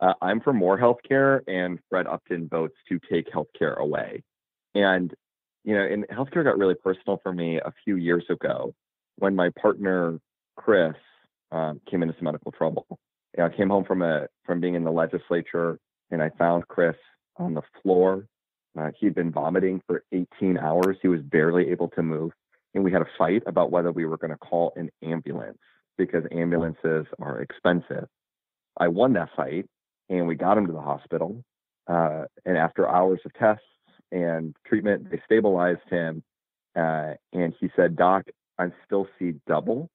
uh, I'm for more healthcare, and Fred Upton votes to take healthcare away. And you know, and healthcare got really personal for me a few years ago when my partner Chris um, came into some medical trouble. You know, I came home from a from being in the legislature, and I found Chris on the floor. Uh, he'd been vomiting for 18 hours. He was barely able to move, and we had a fight about whether we were going to call an ambulance because ambulances are expensive. I won that fight, and we got him to the hospital. Uh, and after hours of tests and treatment, they stabilized him. Uh, and he said, Doc, I still see double.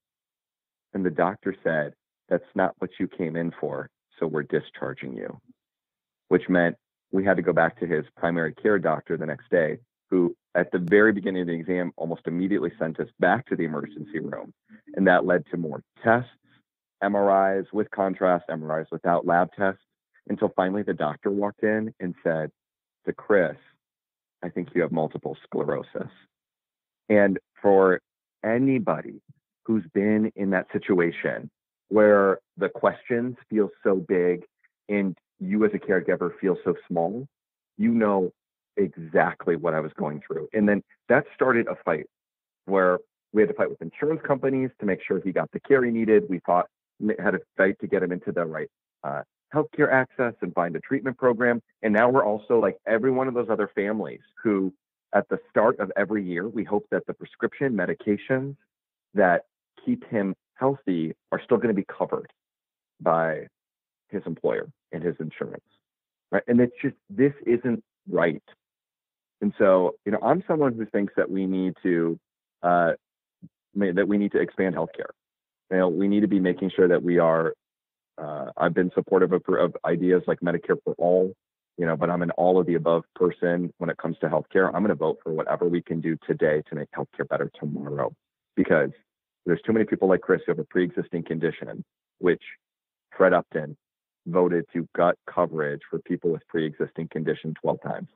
And the doctor said, That's not what you came in for. So we're discharging you, which meant we had to go back to his primary care doctor the next day, who at the very beginning of the exam almost immediately sent us back to the emergency room. And that led to more tests, MRIs with contrast, MRIs without lab tests, until finally the doctor walked in and said to Chris, I think you have multiple sclerosis. And for anybody who's been in that situation where the questions feel so big and you as a caregiver feel so small, you know exactly what I was going through. And then that started a fight where we had to fight with insurance companies to make sure he got the care he needed. We fought, had a fight to get him into the right uh, healthcare access and find a treatment program. And now we're also like every one of those other families who, at the start of every year, we hope that the prescription medications that keep him healthy are still going to be covered by his employer and his insurance. Right. And it's just, this isn't right. And so, you know, I'm someone who thinks that we need to, uh, that we need to expand healthcare. You know, we need to be making sure that we are uh, I've been supportive of, of, ideas like Medicare for all, you know, but I'm an all of the above person when it comes to healthcare. I'm going to vote for whatever we can do today to make healthcare better tomorrow because there's too many people like Chris who have a pre-existing condition, which Fred Upton voted to gut coverage for people with pre-existing condition 12 times.